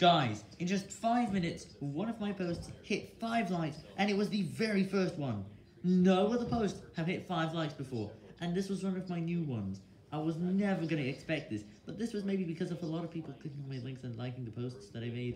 Guys, in just 5 minutes, one of my posts hit 5 likes, and it was the very first one. No other posts have hit 5 likes before, and this was one of my new ones. I was never going to expect this, but this was maybe because of a lot of people clicking on my links and liking the posts that I made.